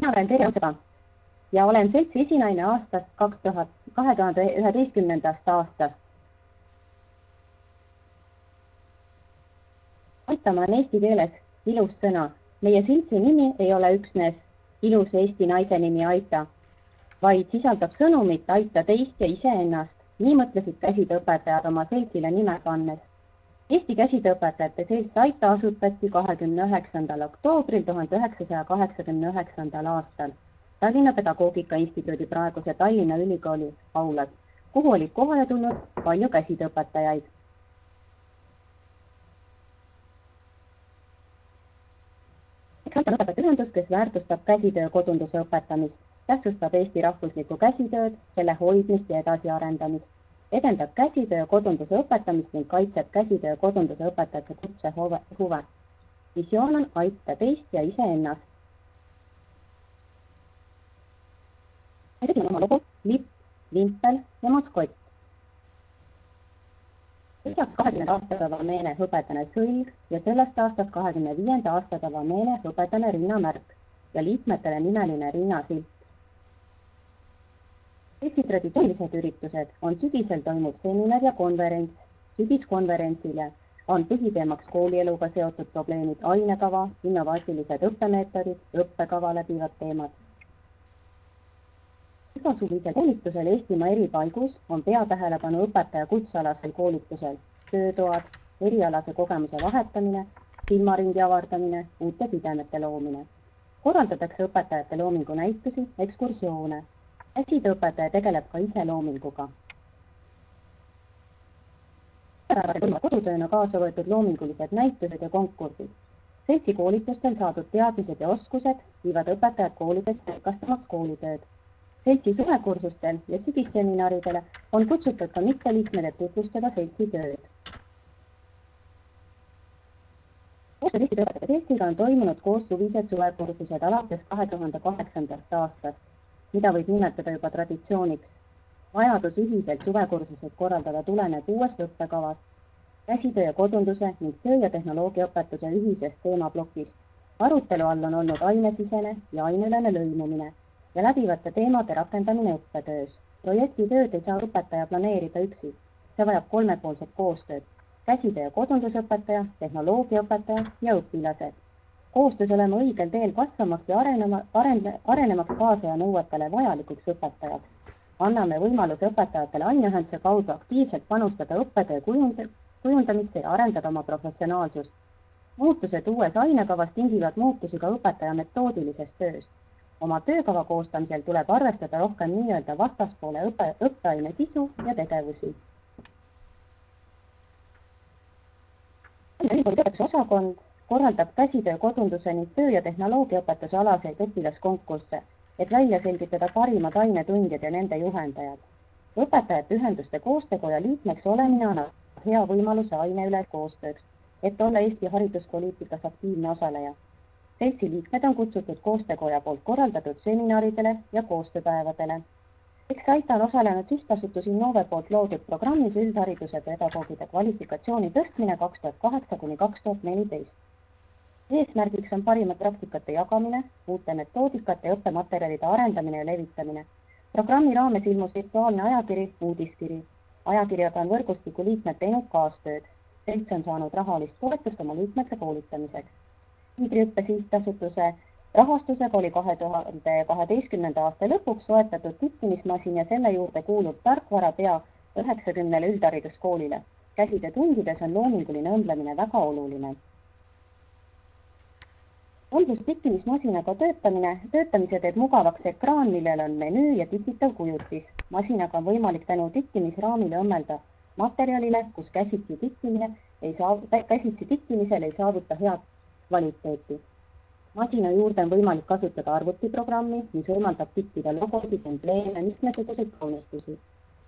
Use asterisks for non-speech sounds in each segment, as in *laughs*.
mina olen Terje Otsa ja olen seltsi esinaine aastast kaks tuhat, kahe tuhande üheteistkümnendast aastast. aitama on eesti keeles ilus sõna. meie seltsi nimi ei ole üksnes ilus eesti naise nimi Aita, vaid sisaldab sõnumit aita teist ja iseennast. nii mõtlesid käsitööõpetajad oma seltsile nime pannes Eesti Käsitööõpetajate Selts Aita asutati kahekümne üheksandal oktoobril tuhande üheksasaja kaheksakümne üheksandal aastal Tallinna Pedagoogika Instituudi praeguse Tallinna Ülikooli aulas, kuhu olid kohale tulnud palju käsitööõpetajaid. Aita on õpetajate ühendus, kes väärtustab käsitöö kodunduse õpetamist, tähtsustab Eesti rahvuslikku käsitööd, selle hoidmist ja edasiarendamist edendab käsitöö kodunduse õpetamist ning kaitseb käsitöö kodunduse õpetajate kutse huve. visioon on aita teist ja iseennast. esimene oma lugu, lipp, vimpel ja maskott. lisaks kahekümnenda aastapäeva meene hõbedane sõlg ja sellest aastast kahekümne viienda aastapäeva meene hõbedane rinnamärk ja liikmetele nimeline rinnasilt Eesti traditsioonilised üritused on sügisel toimuv seminar ja konverents. sügiskonverentsile on põhiteemaks koolieluga seotud probleemid, ainekava, innovaatilised õppemeetodid, õppekava läbivad teemad. igasuvisel koolitusel Eestimaa eri paigus on peatähelepanu õpetaja kutsealasel koolitusel, töötoad, erialase kogemuse vahetamine, silmaringi avardamine, uute sidemete loomine. korraldatakse õpetajate loomingu näitusi, ekskursioone käsitööõpetaja tegeleb ka iseloominguga. kodutööna kaasa võetud loomingulised näitused ja konkursid. seltsi koolitustel saadud teadmised ja oskused viivad õpetajad koolides rikastamaks koolitööd. seltsi suvekursustel ja sügisseminaridele on kutsutud ka mitteliikmed, et tutvustada seltsi tööd. koostöös Eesti Töötajate Seltsiga on toimunud koos suvised suvekursused alates kahe tuhande kaheksandast aastast mida võib nimetada juba traditsiooniks. vajadus ühiselt suvekursuseid korraldada tuleneb uuest õppekavast, käsitöö ja kodunduse ning töö ja tehnoloogiaõpetuse ühisest teemaplokist. arutelu all on olnud ainesisene ja aineülene lõimumine ja läbivate teemade rakendamine õppetöös. projektitööd ei saa õpetaja planeerida üksi, see vajab kolmepoolset koostööd käsitöö ja kodundusõpetaja, tehnoloogiaõpetaja ja õpilased koostöös oleme õigel teel kasvamaks ja arenema, arend-, arenemaks kaasaja nõuetele vajalikuks õpetajaks. anname võimaluse õpetajatele aineühenduse kaudu aktiivselt panustada õppetöö kujund-, kujundamisse ja arendada oma professionaalsust. muutused uues ainekavas tingivad muutusi ka õpetaja metoodilises töös. oma töökava koostamisel tuleb arvestada rohkem nii-öelda vastaspoole õpe, õppeaine sisu ja tegevusi. ülikooli töötuse osakond korraldab käsitöö kodunduse ning töö- ja tehnoloogiaõpetuse alaseid õpilaskonkursse, et välja selgitada parimad ainetundjad ja nende juhendajad. õpetajate ühenduste koostöökoja liikmeks olemine annab hea võimaluse aine üle koostööks, et olla Eesti hariduspoliitikas aktiivne osaleja. seltsi liikmed on kutsutud koostöökoja poolt korraldatud seminaridele ja koostööpäevadele. eks Aita on osalenud sihtasutus Innove poolt loodud programmis üldhariduse pedagoogide kvalifikatsiooni tõstmine kaks tuhat kaheksa kuni kaks tuhat neliteist eesmärgiks on parimate praktikate jagamine, uute metoodikate ja õppematerjalide arendamine ja levitamine. programmi raames ilmus virtuaalne ajakiri Uudiskiri. ajakirjaga on võrgustiku liikmed teinud kaastööd. selts on saanud rahalist toetust oma liikmete koolitamiseks. Tiidriõppe Sihtasutuse rahastusega oli kahe tuhande kaheteistkümnenda aasta lõpuks soetatud tippimismasin ja selle juurde kuulub tarkvara pea üheksakümnele üldhariduskoolile. käsitöö tundides on loominguline õmblemine väga oluline olgus tikkimismasinaga töötamine, töötamise teeb mugavaks ekraan, millel on menüü ja tikitav kujutis. masinaga on võimalik tänu tikkimisraamile õmmelda materjalile, kus käsitsi tikkimine ei saa, käsitsi tikkimisel ei saavuta head kvaliteeti. masina juurde on võimalik kasutada arvutiprogrammi, mis võimaldab tikkida logosid, embleeme, mitmesuguseid kaunistusi.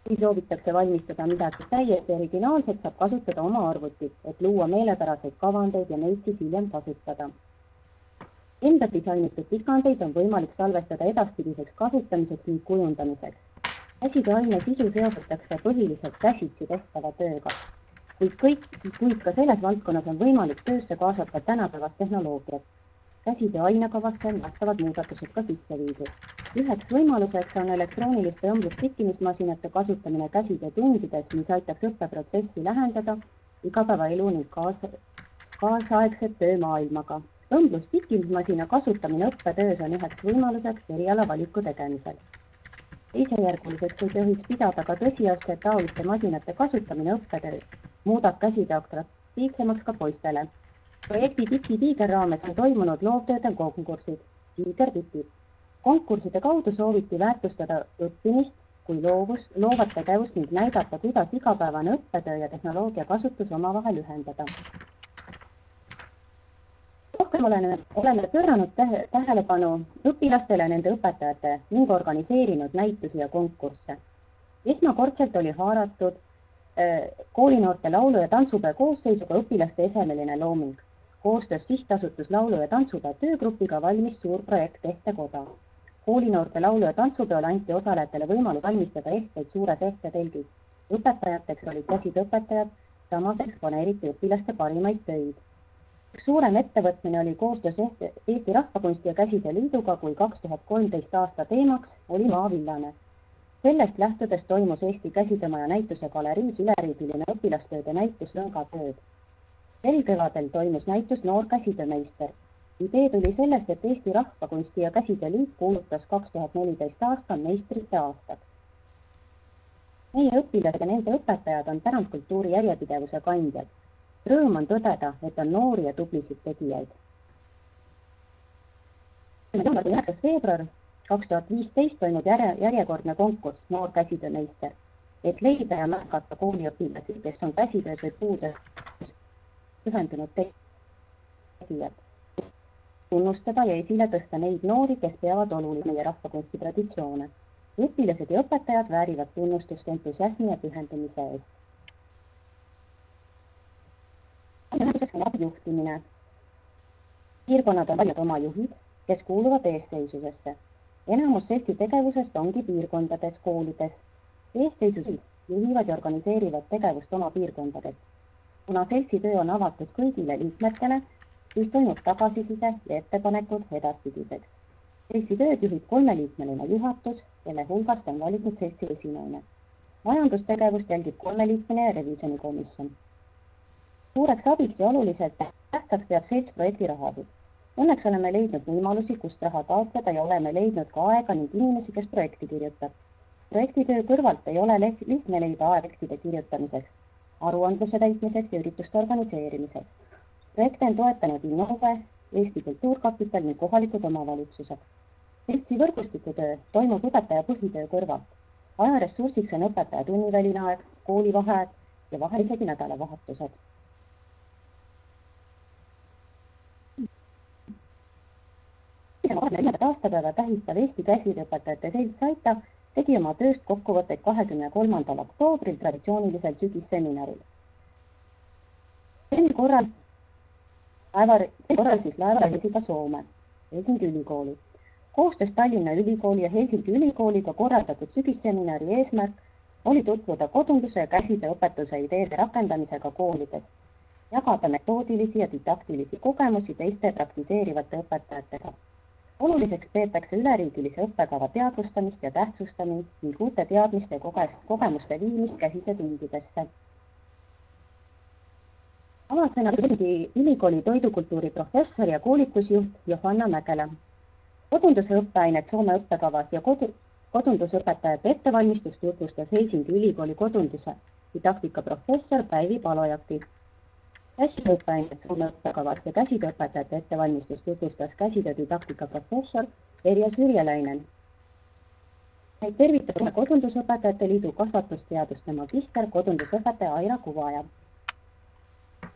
kui soovitakse valmistada midagi täiesti originaalset, saab kasutada oma arvutit, et luua meelepäraseid kavandeid ja neid siis hiljem kasutada Enda disainitud tikandeid on võimalik salvestada edaspidiseks kasutamiseks ning kujundamiseks. käsitööaine sisu seostatakse põhiliselt käsitsi tehtava tööga, kuid kõik, kuid ka selles valdkonnas on võimalik töösse kaasata tänapäevast tehnoloogiat. käsitöö ainekavasse on vastavad muudatused ka sisse viidud. üheks võimaluseks on elektrooniliste õmblustikkimismasinate kasutamine käsitöötundides, mis aitaks õppeprotsessi lähendada igapäevaelu ning kaasa, kaasaegset töömaailmaga. Õmblustikkimismasina kasutamine õppetöös on üheks võimaluseks erialavaliku tegemisel. teisejärguliseks ei tohiks pidada ka tõsiasja, et taoliste masinate kasutamine õppetöös muudab käsitöö atraktiivsemaks ka poistele projekti Tiki Tiiger raames on toimunud loovtööde konkursid Tiiger tikib. konkursside kaudu sooviti väärtustada õppimist kui loovust, loovat tegevust ning näidata, kuidas igapäevane õppetöö ja tehnoloogia kasutus omavahel ühendada. Rohkem oleme, oleme pööranud tähe, tähelepanu õpilastele nende õpetajate ning organiseerinud näitusi ja konkursse. esmakordselt oli haaratud äh, koolinoorte laulu- ja tantsupäeva koosseisuga õpilaste esemeline looming koostöös Sihtasutus Laulu- ja Tantsupeo töögrupiga valmis suur projekt Ehtekoda. koolinoorte laulu- ja tantsupeol anti osalejatele võimalus valmistada ehteid suures ehtetelgis. õpetajateks olid käsitööõpetajad, samas eksponeeriti õpilaste parimaid töid. Suurem ettevõtmine oli koostöös Eesti Rahvakunsti ja Käsitöö Liiduga, kui kaks tuhat kolmteist aasta teemaks oli maavillane. sellest lähtudes toimus Eesti Käsitöömaja näituse galeriis üleriigiline õpilastööde näitus Lõngatööd sel kevadel toimus näitus Noor käsitöömeister. idee tuli sellest, et Eesti Rahvakunsti ja Käsitööliit kuulutas kaks tuhat neliteist aasta meistrite aastaks. meie õpilased ja nende õpetajad on pärandkultuuri järjepidevuse kandjad. Rõõm on tõdeda, et on noori ja tublisid tegijaid. üheksas veebruar kaks tuhat viisteist toimub järje, järjekordne konkurss Noor käsitöömeister, et leida ja märgata kooliõpilasi, kes on käsitöös või puudes pühendunud tegijad, tunnustada ja esile tõsta neid noori, kes peavad oluliseks meie rahvakunsti traditsioone. õpilased ja õpetajad väärivad tunnustust entusiasmi ja pühendumise eest. Juhtimine. piirkonnad on valinud oma juhid, kes kuuluvad eesseisusesse. enamus seltsi tegevusest ongi piirkondades, koolides. eesseisused juhivad ja organiseerivad tegevust oma piirkondades kuna seltsi töö on avatud kõigile liikmetele, siis toimub tagasiside ja ettepanekud edaspidiseks. seltsi tööd juhib kolmeliikmeline juhatus, kelle hulgast on valitud seltsi esinaine. majandustegevust jälgib kolmeliikmeline revisjonikomisjon. Suureks abiks ja oluliselt tähtsaks peab selts projektirahasid. Õnneks oleme leidnud võimalusi, kust raha taotleda ja oleme leidnud ka aega ning inimesi, kes projekti kirjutab. projektitöö kõrvalt ei ole lihtne leida aega projektide kirjutamiseks aruandluse täitmiseks ja ürituste organiseerimiseks. projekte on toetanud Innove, Eesti Kultuurkapital ning kohalikud omavalitsused. seltsi võrgustikutöö toimub õpetaja põhitöö kõrvalt. ajaressursiks on õpetaja tunniväline aeg, koolivaheaeg ja vahel isegi nädalavahetused. Neljandat aastapäeva tähistav Eesti Käsitööõpetajate Selts Aita tegi oma tööst kokkuvõtteid kahekümne kolmandal oktoobril traditsioonilisel sügisseminaril. sel korral laeva, sel korral siis laeva reisiga Soome, Helsingi ülikooli. koostöös Tallinna Ülikooli ja Helsingi ülikooliga korraldatud sügisseminari eesmärk oli tutvuda kodunduse ja käsitööõpetuse ideede rakendamisega koolides, jagada metoodilisi ja didaktilisi kogemusi teiste praktiseerivate õpetajatega oluliseks peetakse üleriigilise õppekava teadvustamist ja tähtsustamist ning uute teadmiste ja koge kogemuste viimist käsitöötundidesse. avasõna tegi ülikooli toidukultuuri professor ja koolitusjuht Johanna Mägela. kodunduse õppeainet Soome õppekavas ja kodu, kodundusõpetajate ettevalmistust tutvustas Helsingi ülikooli kodunduse didaktika professor Päivi Palojaki käsitööõppeainet Soome õppekavas ja käsitööõpetajate ettevalmistust tutvustas käsitöödidaktika professor Erja Sürjelainen. Neid tervitas Kodundusõpetajate Liidu kasvatusteaduste magister, kodundusõpetaja Aira Kuvaja.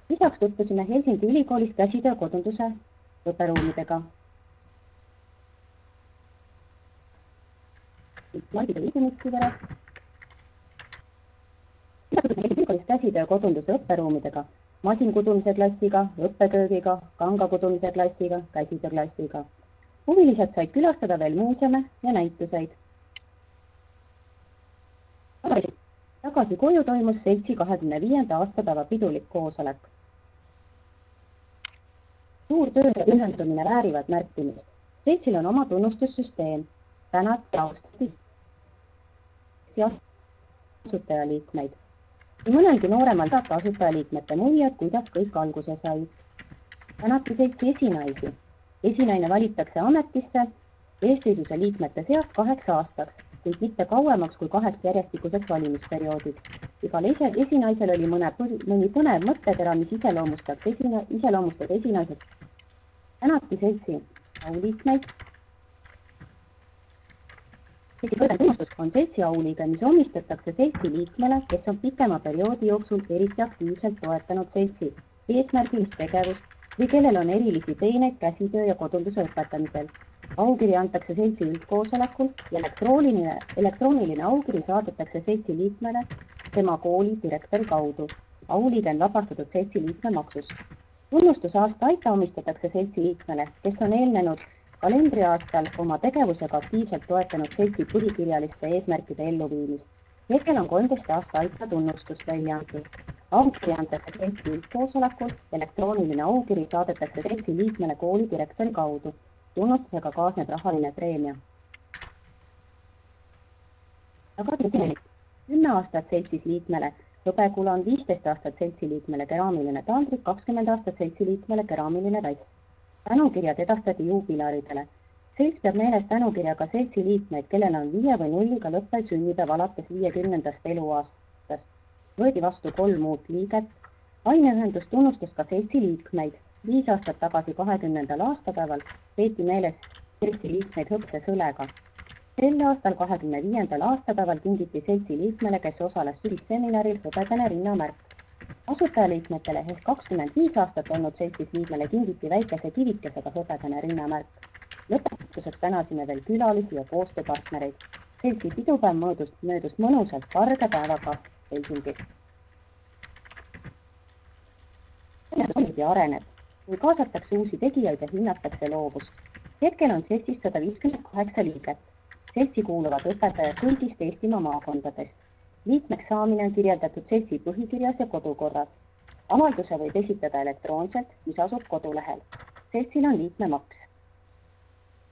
lisaks tutvusime Helsingi ülikoolis käsitöö kodunduse õpperuumidega. slaidide liigumiskivere. lisaks tutvusime Helsingi ülikoolis käsitöö kodunduse õpperuumidega masinkudumise klassiga, õppeköögiga, kangakudumise klassiga, käsitööklassiga. huvilised said külastada veel muuseume ja näituseid. tagasi koju toimus seltsi kahekümne viienda aastapäeva pidulik koosolek. suur töö ja pühendumine väärivad märkimist. seltsil on oma tunnustussüsteem. tänati austati asutajaliikmeid. nii mõnelgi nooremal ka asutajaliikmete muljed, kuidas kõik alguse sai. tänati seltsi esinaisi. esinaine valitakse ametisse eestisuse liikmete seast kaheks aastaks, kuid mitte kauemaks kui kaheks järjestikuseks valimisperioodiks. igal ese, esinaisel oli mõne, mõni põnev mõttetera, mis iseloomustaks esina, iseloomustas esinaiseks. tänati seltsi auliikmeid. Kõrgem tunnustus on seltsi auliige, mis omistatakse seltsi liikmele, kes on pikema perioodi jooksul eriti aktiivselt toetanud seltsi eesmärgilist tegevust või kellel on erilisi teeneid käsitöö ja kodunduse õpetamisel aukiri antakse seltsi üldkoosolekul ja elektrooniline, elektrooniline aukiri saadetakse seltsi liikmele tema kooli direktori kaudu. auliige on vabastatud seltsi liikme maksust. tunnustusaasta aita omistatakse seltsi liikmele, kes on eelnenud kalendriaastal oma tegevusega aktiivselt toetanud seltsi põhikirjaliste eesmärkide elluviimist. hetkel on kolmteist aasta aita tunnustust välja antud. aukiri antakse seltsi üldkoosolekul, elektrooniline aukiri saadetakse seltsi liikmele kooli direktori kaudu tunnustusega kaasneb rahaline preemia. kümme aastat seltsis liikmele, hõbekulan viisteist aastat seltsi liikmele, keraamiline taldrik, kakskümmend aastat seltsi liikmele, keraamiline tass. Tänukirjad edastati juubilaridele. selts peab meeles tänukirjaga seltsi liikmeid, kellel on viie või nulliga lõppev sünnipäev alates viiekümnendast eluaastast. võeti vastu kolm uut liiget. aineühendus tunnustas ka seltsi liikmeid viis aastat tagasi, kahekümnendal aastapäeval peeti meeles seltsi liikmeid hõpse sõlega. sel aastal, kahekümne viiendal aastapäeval kingiti seltsi liikmele, kes osales sügisseminaril, hõbedane rinnamärk. Asutajaliikmetele ehk kakskümmend viis aastat olnud seltsis liikmele kingiti väikese kivikesega hõbedane rinnamärk. lõpetuseks tänasime veel külalisi ja koostööpartnereid. seltsi pidupäev möödus, möödus mõnusalt karge päevaga Helsingis. ja areneb kui kaasatakse uusi tegijaid ja hinnatakse loovust. hetkel on seltsis sada viiskümmend kaheksa liiget. seltsi kuuluvad õpetajad kõigist Eestimaa maakondadest. Liikmeks saamine on kirjeldatud seltsi põhikirjas ja kodukorras. avalduse võib esitada elektroonselt, mis asub kodulehel. seltsil on liikmemaks.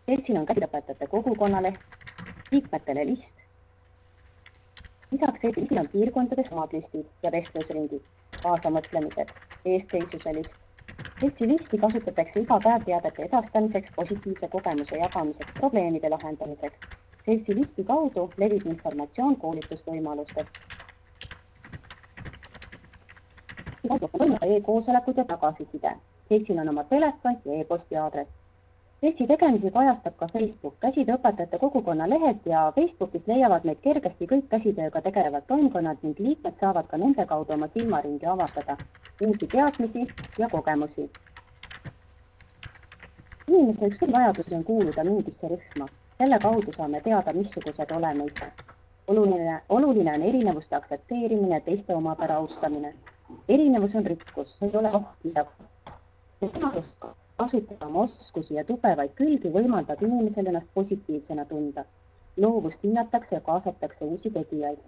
seltsil on käsiõpetajate kogukonnaleht, liikmetele list. lisaks seltsil on piirkondades omad listid ja vestlusringid, kaasamõtlemised, eestseisuse list seltsi listi kasutatakse iga päev teadete edastamiseks, positiivse kogemuse jagamiseks, probleemide lahendamiseks. Seltsi listi kaudu levib informatsioon koolitusvõimalustest. e-koosolekud ja tagasiside. seltsil on oma telefon ja e-posti aadress seltsi tegemisi kajastab ka Facebook, käsitöö õpetajate kogukonna lehelt ja Facebookis leiavad meid kergesti kõik käsitööga tegelevad toimkonnad ning liikmed saavad ka nende kaudu oma silmaringi avardada, uusi teadmisi ja kogemusi. inimese üks vajadus on kuuluda mingisse rühma, selle kaudu saame teada, missugused oleme ise. oluline, oluline on erinevuste aktsepteerimine, teiste omapära austamine. erinevus on rikkus, see ei ole oht, mida võimalust kasutada oma oskusi ja tugevaid külgi võimaldab inimesel ennast positiivsena tunda. loovust hinnatakse ja kaasatakse uusi tegijaid.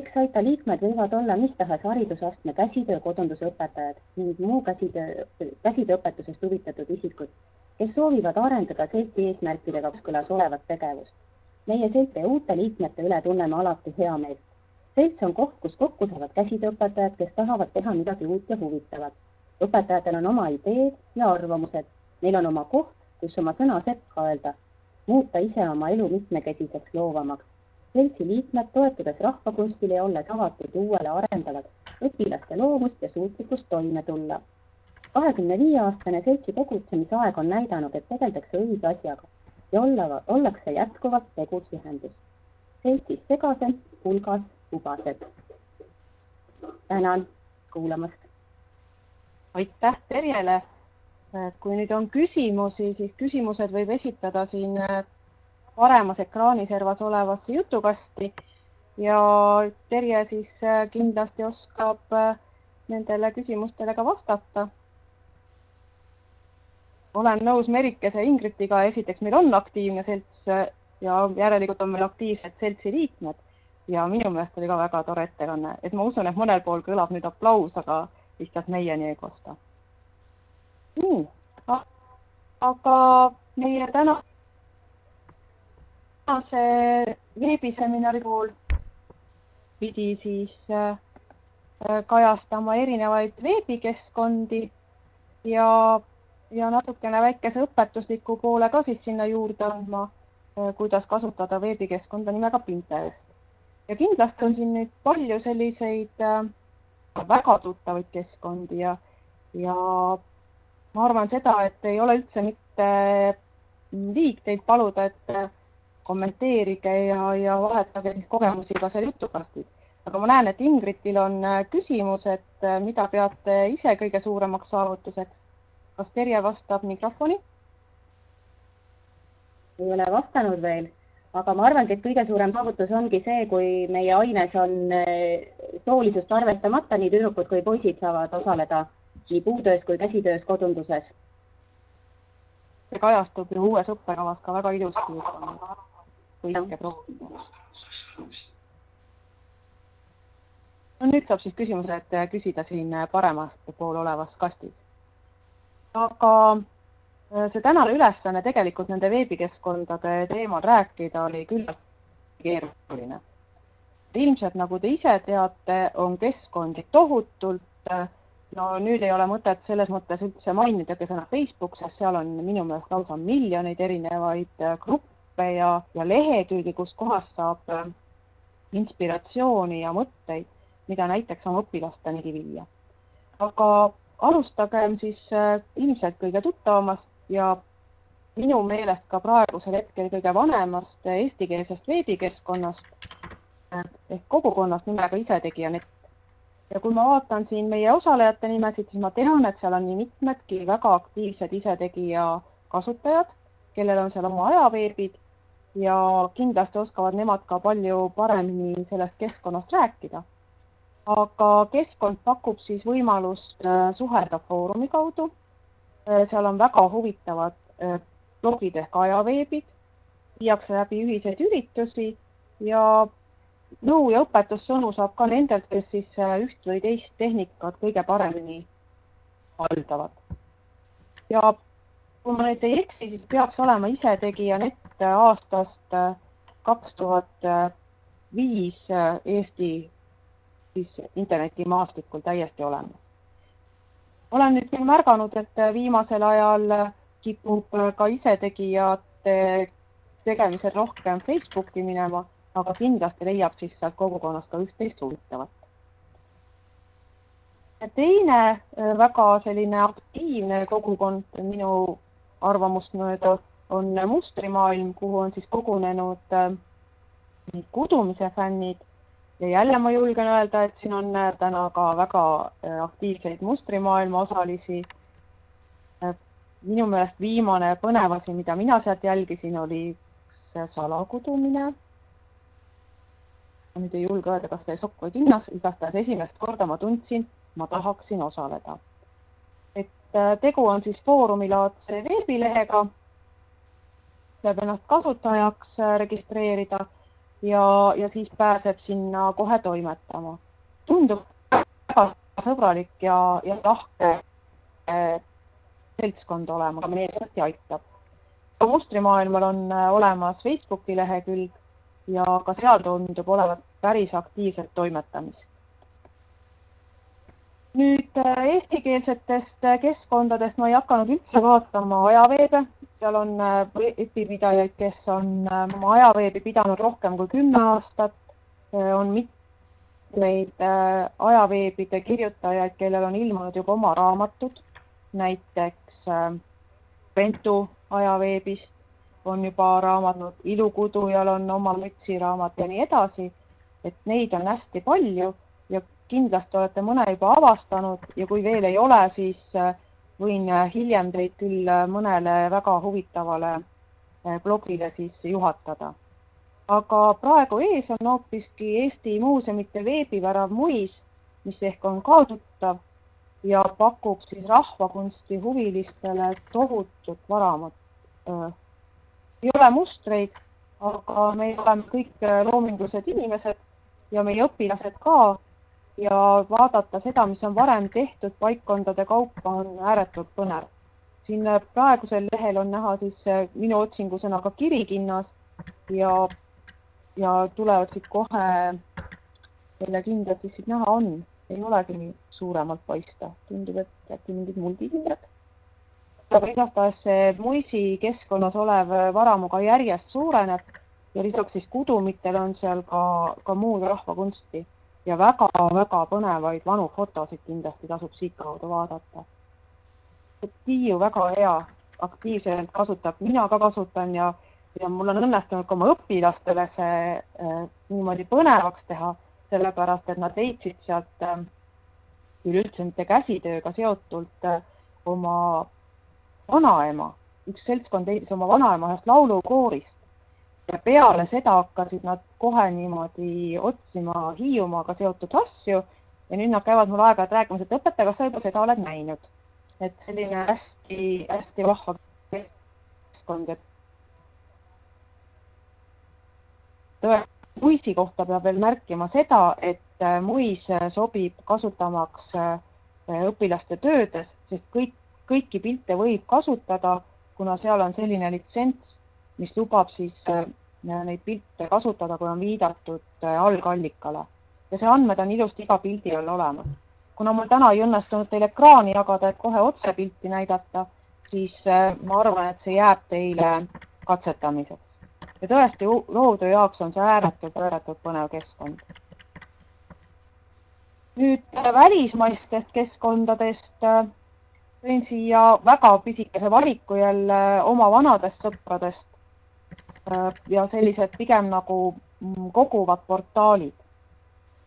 X-Aita liikmed võivad olla mis tahes haridusastme käsitöö kodunduse õpetajad ning muu käsitöö, käsitööõpetusest huvitatud isikud, kes soovivad arendada seltsi eesmärkidega kooskõlas olevat tegevust. meie seltsi uute liikmete üle tunneme alati heameelt. selts on koht, kus kokku saavad käsitööõpetajad, kes tahavad teha midagi uut ja huvitavat õpetajatel on oma ideed ja arvamused, neil on oma koht, kus oma sõna sekka öelda, muuta ise oma elu mitmekesiseks, loovamaks. seltsi liikmed, toetudes rahvakunstile ja olles avatud uuele, arendavad õpilaste loovust ja suutlikkust toime tulla. Kahekümne viie aastane seltsi tegutsemise aeg on näidanud, et tegeldakse õige asjaga ja olla, ollakse jätkuvalt tegus ühendus. seltsis segased, hulgas ubased. tänan kuulamast aitäh Terjele. kui nüüd on küsimusi, siis küsimused võib esitada siin äh, paremas ekraaniservas olevasse jutukasti ja Terje siis äh, kindlasti oskab äh, nendele küsimustele ka vastata. Olen nõus Merikese Ingritiga, esiteks meil on aktiivne selts ja järelikult on meil aktiivsed seltsi liikmed. Ja minu meelest oli ka väga tore ettekanne, et ma usun, et mõnel pool kõlab nüüd aplaus, aga lihtsalt meieni ei kosta. nii, aga meie täna tänase veebiseminari puhul pidi siis äh, kajastama erinevaid veebikeskkondi ja, ja natukene väikese õpetusliku poole ka siis sinna juurde andma, äh, kuidas kasutada veebikeskkonda nimega Pinterest. ja kindlasti on siin nüüd palju selliseid äh, väga tuttavaid keskkondi ja, ja ma arvan seda, et ei ole üldse mitte liig teid paluda, et kommenteerige ja, ja vahetage siis kogemusi ka seal jutukastis. aga ma näen, et Ingridil on äh, küsimus, et äh, mida peate ise kõige suuremaks saavutuseks. Kas Terje vastab mikrofoni? ei ole vastanud veel, aga ma arvangi, et kõige suurem saavutus ongi see, kui meie aines on äh, soolisust arvestamata, nii tüdrukud kui poisid saavad osaleda nii puutöös kui käsitöös kodunduses. see kajastub ju uues õppekavas ka väga ilusti kõike proovida. no nüüd saab siis küsimused küsida siin paremast pool olevas kastis. Aga äh, see tänane ülesanne tegelikult nende veebikeskkondade teemal rääkida oli küllalt keeruline. ilmselt nagu te ise teate, on keskkondi tohutult. no nüüd ei ole mõtet selles mõttes üldse mainidagi sõna Facebook, sest seal on minu meelest lausa miljoneid erinevaid gruppe gruppe ja, ja lehekülgi, kuskohast saab äh, inspiratsiooni ja mõtteid, mida näiteks oma õpilastenigi viia. aga alustagem siis äh, ilmselt kõige tuttavamast ja minu meelest ka praegusel hetkel kõige vanemast eestikeelsest veebikeskkonnast ehk kogukonnast nimega Isetegija.net. ja kui ma vaatan siin meie osalejate nimesid, siis ma tean, et seal on nii mitmedki väga aktiivsed Isetegija kasutajad, kellel on seal oma ajaveebid ja kindlasti oskavad nemad ka palju paremini sellest keskkonnast rääkida. Aga keskkond pakub siis võimalust äh, suhelda Foorumi kaudu. Äh, seal on väga huvitavad äh, blogid ehk ajaveebid, viiakse läbi ühiseid üritusi ja nõu ja õpetussõnu saab ka nendelt, kes siis üht või teist tehnikat kõige paremini haldavad. ja kui ma nüüd ei eksi, siis peaks olema isetegija net aastast kaks tuhat viis Eesti siis internetimaastikul täiesti olemas. olen nüüd küll märganud, et äh, viimasel ajal kipub ka isetegijate tegemisel rohkem Facebooki minema, aga kindlasti leiab siis sealt kogukonnast ka üht-teist huvitavat. teine väga selline aktiivne kogukond minu arvamust mööda on mustrimaailm, kuhu on siis kogunenud äh, kudumise fännid ja jälle ma julgen öelda, et siin on äh, täna ka väga äh, aktiivseid mustrimaailma osalisi. minu meelest viimane põnev asi, mida mina sealt jälgisin, oli salakudumine. ma nüüd ei julge öelda, kas see sokk või kinnas, igastahes esimest korda ma tundsin, ma tahaksin osaleda. et tegu on siis foorumilaadse veebilehega saab ennast kasutajaks äh, registreerida ja, ja siis pääseb sinna kohe toimetama. tundub väga sõbralik ja, ja lahke äh, seltskond olema, aga meelsasti aitab. mustrimaailmal on äh, olemas Facebooki lehekülg ja ka seal tundub olevat päris aktiivset toimetamist. Nüüd eestikeelsetest keskkondadest ma ei hakanud üldse vaatama ajaveebe, seal on veebipidajaid, äh, kes on äh, oma ajaveebi pidanud rohkem kui kümme aastat, äh, on mitmeid ajaveebide kirjutajaid, kellel on ilmunud juba oma raamatud, näiteks Pentu ajaveebist on juba raamatnud, Ilukudujal on oma mütsiraamat ja nii edasi. et neid on hästi palju ja kindlasti olete mõne juba avastanud ja kui veel ei ole, siis võin äh, hiljem teid küll äh, mõnele väga huvitavale äh, blogile siis juhatada. aga praegu ees on hoopiski Eesti muuseumite veebivärav Muis, mis ehk on ka tuttav ja pakub siis rahvakunsti huvilistele tohutut varamat. ei ole mustreid, aga me oleme kõik loomingulised inimesed ja meie õpilased ka ja vaadata seda, mis on varem tehtud paikkondade kaupa, on ääretult põnev. siin praegusel lehel on näha siis minu otsingusõnaga kirikinnas ja, ja tulevad siit kohe, kelle kindad siis siit näha on, ei olegi nii suuremalt paista, tundub, et äkki mingid muldikindad. aga igastahes see muisi keskkonnas olev varamu ka järjest suureneb ja lisaks siis kudumitel on seal ka, ka muud rahvakunsti ja väga-väga põnevaid vanu fotosid kindlasti tasub siitkaudu vaadata. Tiiu väga hea, aktiivselt kasutab, mina ka kasutan ja, ja mul on õnnestunud ka oma õpilastele see äh, niimoodi põnevaks teha, sellepärast et nad leidsid sealt äh, üleüldse mitte käsitööga seotult äh, oma vanaema, üks seltskond leidis oma vanaema ühest laulukoorist ja peale seda hakkasid nad kohe niimoodi otsima Hiiumaaga seotud asju ja nüüd nad käivad mul aeg-ajalt rääkimas, et õpetaja, kas sa juba seda oled näinud? et selline hästi-hästi vahva keskkond, et muisi kohta peab veel märkima seda, et äh, muis sobib kasutamaks äh, õpilaste töödes, sest kõik, kõiki pilte võib kasutada, kuna seal on selline litsents mis lubab siis äh, neid pilte kasutada, kui on viidatud äh, algallikale ja see andmed on ilusti iga pildi all olemas. kuna mul täna ei õnnestunud teile ekraani jagada, et kohe otsepilti näidata, siis äh, ma arvan, et see jääb teile katsetamiseks. ja tõesti, loovtöö jaoks on see ääretult, ääretult põnev keskkond. nüüd välismaistest keskkondadest tõin siia väga pisikese valiku jälle oma vanadest sõpradest ja sellised pigem nagu mm, koguvad portaalid.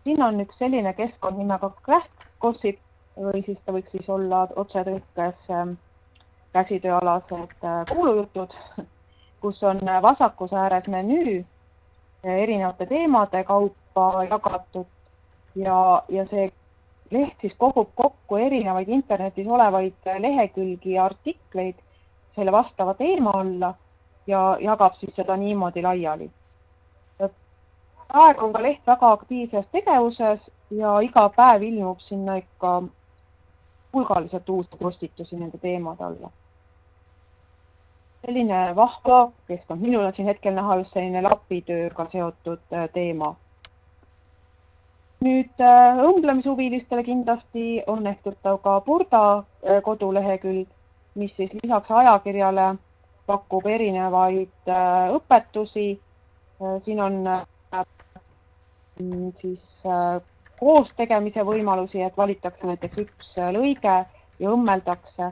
siin on üks selline keskkond nimega Craft Gossip või siis ta võiks siis olla otsetõlkes ähm, käsitööalased äh, kuulujutud, *laughs* kus on vasakus ääres menüü erinevate teemade kaupa jagatud ja, ja see leht siis kogub kokku erinevaid internetis olevaid lehekülgi ja artikleid selle vastava teema alla ja jagab siis seda niimoodi laiali. praegu on ka leht väga aktiivses tegevuses ja iga päev ilmub sinna ikka hulgaliselt uusi postitusi nende teemade alla. selline vahva keskkond, minul on siin hetkel näha just selline lapitööga seotud äh, teema. nüüd äh, õmblemishuvilistele kindlasti on ehk tuttav ka Burda äh, kodulehekülg, mis siis lisaks ajakirjale pakub erinevaid äh, õpetusi. Äh, siin on äh, siis koos tegemise võimalusi, et valitakse näiteks üks lõige ja õmmeldakse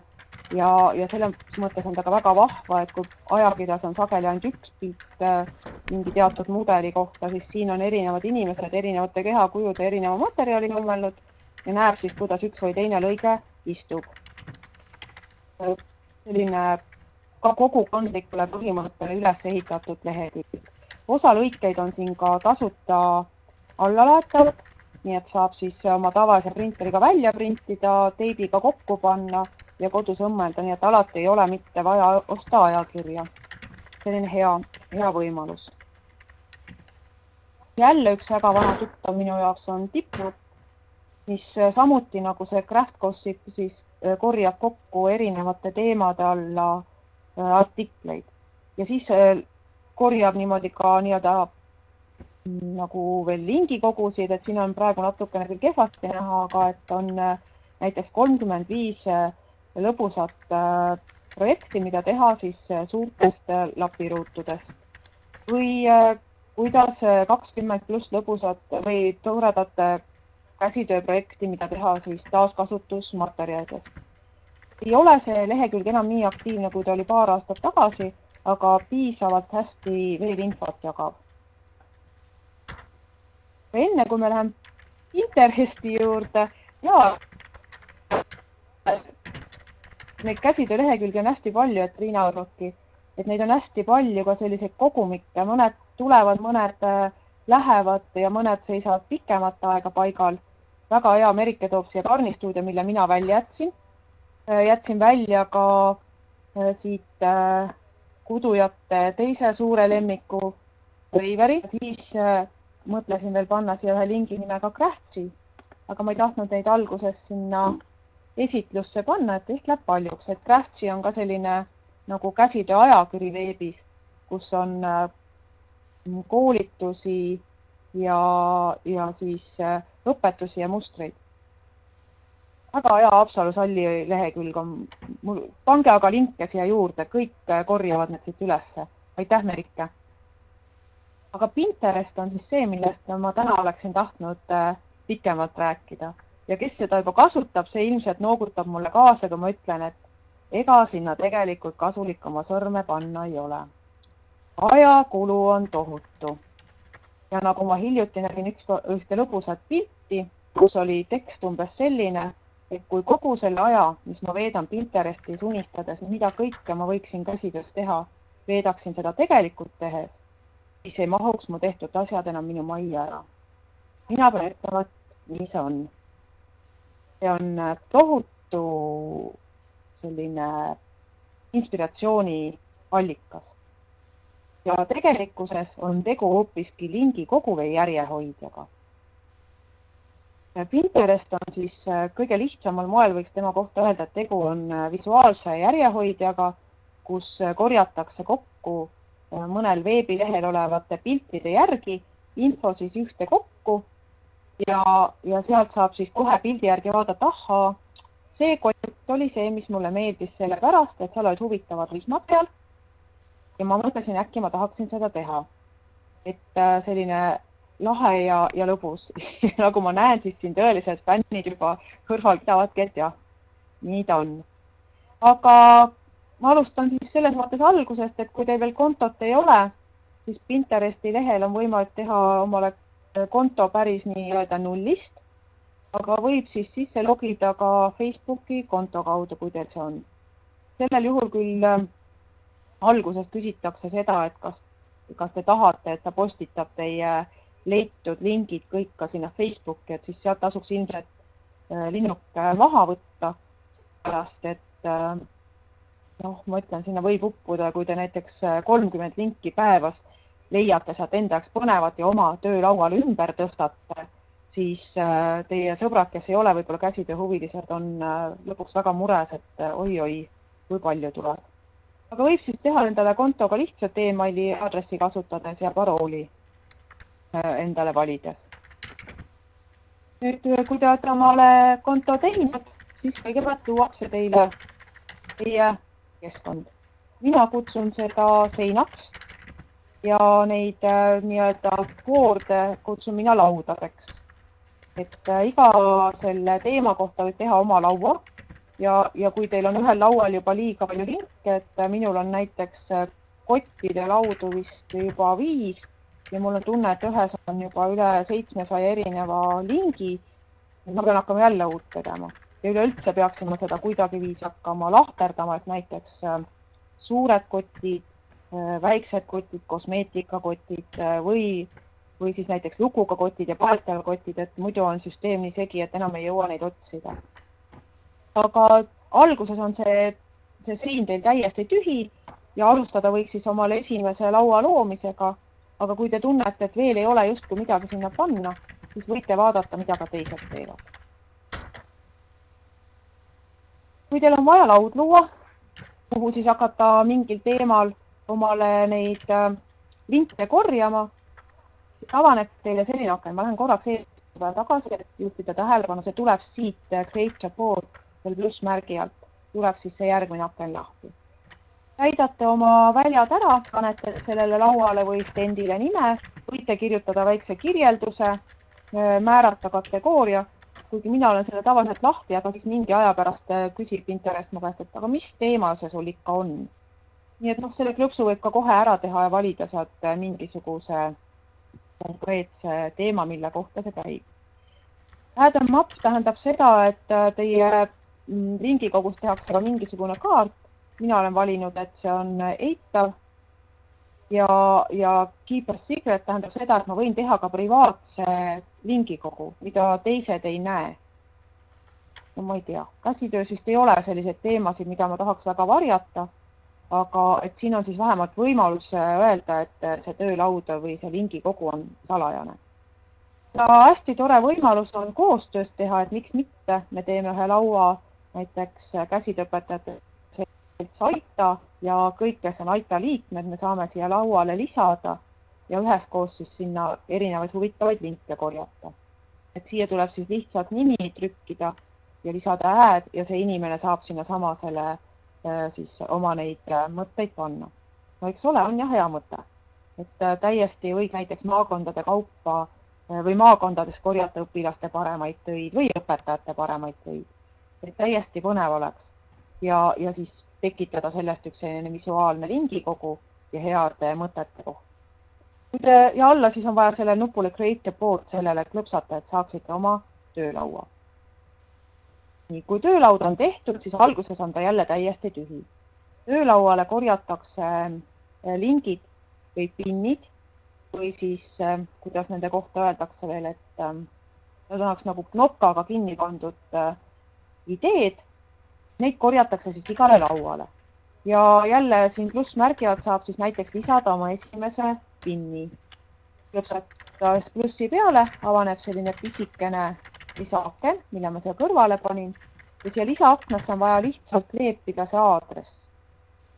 ja, ja selles mõttes on ta ka väga vahva, et kui ajakirjas on sageli ainult üks pilt mingi teatud mudeli kohta, siis siin on erinevad inimesed erinevate kehakujude erineva materjaliga õmmelnud ja näeb siis, kuidas üks või teine lõige istub. selline ka kogukondlikule põhimõttele üles ehitatud lehekülg. osa lõikeid on siin ka tasuta allalaetavad, nii et saab siis oma tavalise printeriga välja printida, teibiga kokku panna ja kodus õmmelda, nii et alati ei ole mitte vaja osta ajakirja. selline hea, hea võimalus. jälle üks väga vana tuttav minu jaoks on Tipnut, mis samuti nagu see Craft Gossip siis korjab kokku erinevate teemade alla artikleid. Ja siis äh, korjab niimoodi ka nii-öelda mm, nagu veel lingikogusid, et siin on praegu natukene küll kehvasti näha, aga et on äh, näiteks kolmkümmend viis lõbusat projekti, mida teha siis suurtest lapiruutudest. Või kuidas kakskümmend pluss lõbusat või toredat käsitööprojekti, mida teha siis taaskasutusmaterjalidest ei ole see lehekülg enam nii aktiivne, kui ta oli paar aastat tagasi, aga piisavalt hästi veel infot jagab. enne kui me läheme Interesti juurde ja neid käsitöö lehekülgi on hästi palju, et Riina Urruki, et neid on hästi palju ka selliseid kogumikke, mõned tulevad, mõned äh, lähevad ja mõned seisavad pikemat aega paigal. väga hea Merike toob siia karnistuudio, mille mina välja jätsin jätsin välja ka äh, siit äh, kudujate teise suure lemmiku Veiveri, siis mõtlesin veel panna siia ühe lingi nimega Craftsi, aga ma ei tahtnud neid alguses sinna esitlusse panna, et ehk läheb paljuks, et Craftsy on ka selline nagu käsitöö ajakiri veebis, kus on äh, koolitusi ja, ja siis äh, õpetusi ja mustreid. Väga hea Haapsalu salli lehekülg on, mul, pange aga linke siia juurde, kõik äh, korjavad need siit ülesse. aitäh, Merike. aga Pinterest on siis see, millest ma täna oleksin tahtnud pikemalt rääkida ja kes seda juba kasutab, see ilmselt noogutab mulle kaasa, kui ma ütlen, et ega sinna tegelikult kasulik oma sõrme panna ei ole. ajakulu on tohutu. ja nagu ma hiljuti nägin üks, ühte lõbusat pilti, kus oli tekst umbes selline, et kui kogu selle aja, mis ma veedan Pinterestis unistades, mida kõike ma võiksin käsitöös teha, veedaksin seda tegelikult tehes, siis ei mahuks mu tehtud asjad enam minu majja ära. mina pean ütlema, et nii see on see on äh, tohutu selline inspiratsiooni allikas. ja tegelikkuses on tegu hoopiski lingi kogu või järjehoidjaga. Pinterest on siis äh, kõige lihtsamal moel võiks tema kohta öelda, et tegu on äh, visuaalse järjehoidjaga, kus korjatakse kokku mõnel veebilehel olevate piltide järgi info siis ühte kokku ja, ja sealt saab siis kohe pildi järgi vaadata, ahaa, see kott oli see, mis mulle meeldis sellepärast, et seal olid huvitavad rihmad peal. ja ma mõtlesin, äkki ma tahaksin seda teha. et äh, selline lahe ja, ja lõbus *laughs* nagu ma näen, siis siin tõelised fännid juba kõrval pidavadki, et jah, nii ta on. aga ma alustan siis selles mõttes algusest, et kui teil veel kontot ei ole, siis Pinteresti lehel on võimalik teha omale konto päris nii-öelda nullist, aga võib siis sisse logida ka Facebooki konto kaudu, kui teil see on. sellel juhul küll äh, alguses küsitakse seda, et kas, kas te tahate, et ta postitab teie leitud lingid kõik ka sinna Facebooki, et siis sealt tasuks ilmselt äh, linnuke maha võtta, pärast et äh, noh, ma ütlen, sinna võib uppuda, kui te näiteks kolmkümmend linki päevas leiate sealt enda jaoks põnevat ja oma töölauale ümber tõstate, siis äh, teie sõbrad, kes ei ole võib-olla käsitööhuvilised, on äh, lõpuks väga mures, et äh, oi-oi, kui palju tuleb. aga võib siis teha endale konto ka lihtsalt emaili aadressi kasutades ja parooli endale valides. nüüd, kui te olete omale konto teinud, siis kõigepealt luuakse teile teie keskkond. mina kutsun seda seinaks ja neid äh, nii-öelda board'e kutsun mina laudadeks. et äh, iga selle teema kohta võib teha oma laua ja, ja kui teil on ühel laual juba liiga palju linke, et äh, minul on näiteks kottide laudu vist juba viis ja mul on tunne, et ühes on juba üle seitsmesaja erineva lingi. ma pean hakkama jälle uut tegema ja üleüldse peaksin ma seda kuidagiviisi hakkama lahterdama, et näiteks suured kotid Äh, väiksed kotid, kosmeetikakotid äh, või, või siis näiteks lukuga kotid ja paeltalkotid, et muidu on süsteem nii segi, et enam ei jõua neid otsida. aga alguses on see, see sein teil täiesti tühi ja alustada võiks siis omale esimese laua loomisega. Aga kui te tunnete, et veel ei ole justkui midagi sinna panna, siis võite vaadata, mida ka teised teevad. kui teil on vaja laud luua, kuhu siis hakata mingil teemal omale neid äh, linke korjama, siis avaneb teile selline aken, ma lähen korraks eespoole tagasi, et juhtida tähelepanu, see tuleb siit äh, Create Report veel plussmärgi alt, tuleb siis see järgmine aken lahti. Täidate oma väljad ära, panete sellele lauale või stendile nime, võite kirjutada väikse kirjelduse, määrata kategooria kuigi mina olen selle tavaliselt lahti, aga siis mingi aja pärast küsib Pinterest mu käest, et aga mis teemal see sul ikka on nii et noh, selle klõpsu võib ka kohe ära teha ja valida sealt mingisuguse konkreetse teema, mille kohta see käib. Add em up tähendab seda, et teie mm, lingikogus tehakse ka mingisugune kaart. Mina olen valinud, et see on eitav. ja, ja keep a secret tähendab seda, et ma võin teha ka privaatse lingikogu, mida teised ei näe. no ma ei tea, käsitöös vist ei ole selliseid teemasid, mida ma tahaks väga varjata aga et siin on siis vähemalt võimalus öelda, et see töölaud või see lingikogu on salajane. ja hästi tore võimalus on koostöös teha, et miks mitte, me teeme ühe laua näiteks käsitööõpetajate selts Aita ja kõik, kes on Aita liikmed, me saame siia lauale lisada ja üheskoos siis sinna erinevaid huvitavaid linke korjata. et siia tuleb siis lihtsalt nimi trükkida ja lisada hääd ja see inimene saab sinnasamasele äh, siis oma neid äh, mõtteid panna. no eks ole, on jah hea mõte, et äh, täiesti võid näiteks maakondade kaupa või maakondades korjata õpilaste paremaid töid või õpetajate paremaid töid. et täiesti põnev oleks ja, ja siis tekitada sellest üks selline visuaalne lingikogu ja heade mõtete koht. ja alla siis on vaja sellele nupule create report sellele klõpsata, et saaksite oma töölaua nii, kui töölaud on tehtud, siis alguses on ta jälle täiesti tühi. töölauale korjatakse äh, lingid või pinnid või siis, äh, kuidas nende kohta öeldakse veel, et ähm, nad oleks nagu knokaga kinni pandud ideed. Neid korjatakse siis igale lauale ja jälle siin plussmärgi alt saab siis näiteks lisada oma esimese pinni. klõpsatades plussi peale avaneb selline pisikene lisaaken, mille ma siia kõrvale panin ja siia lisaaknasse on vaja lihtsalt kleepida see aadress,